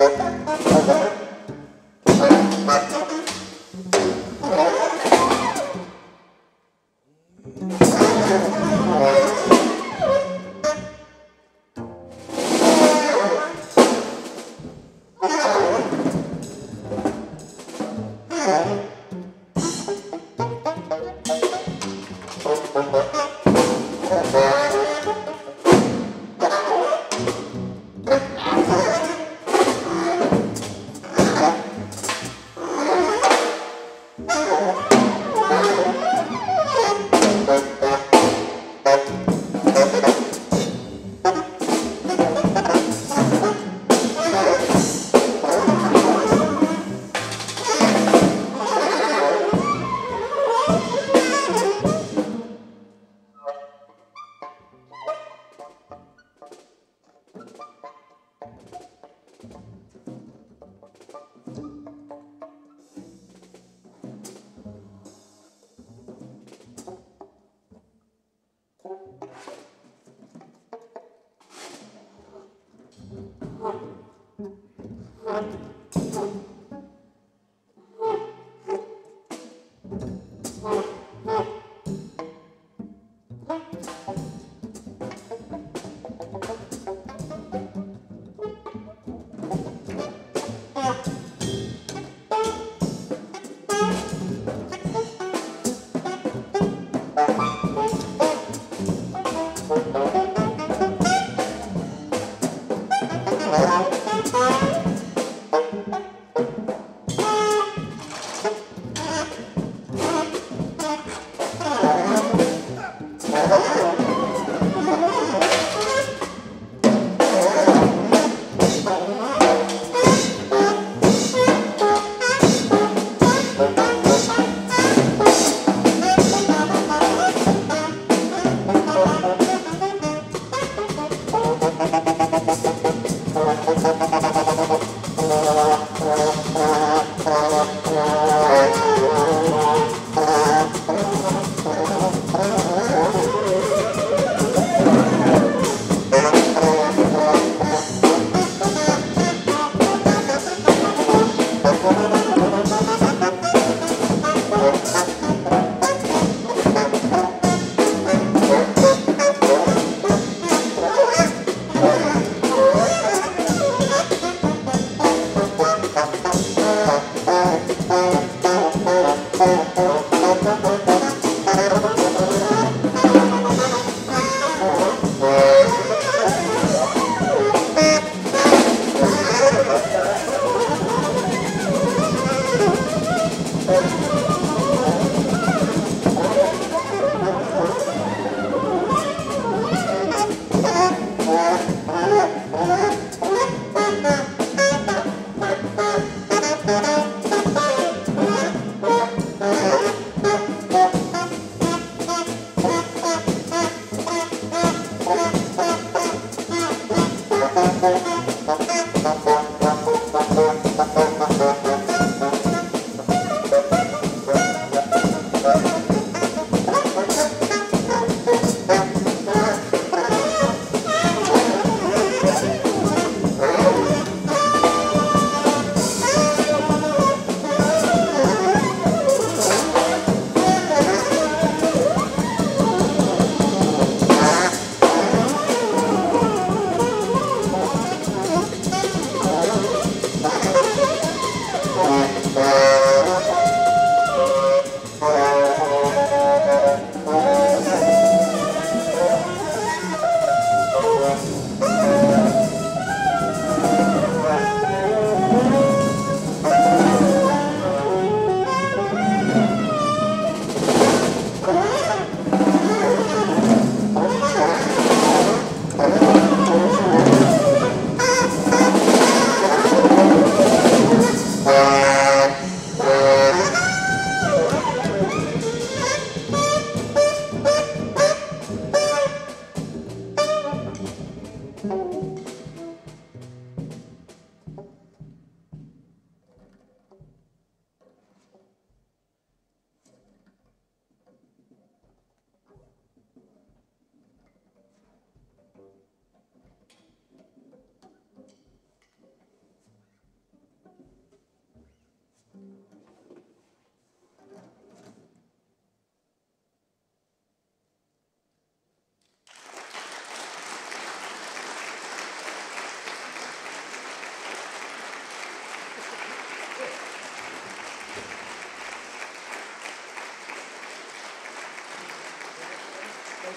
Thank. Oh.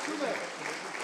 출발 할.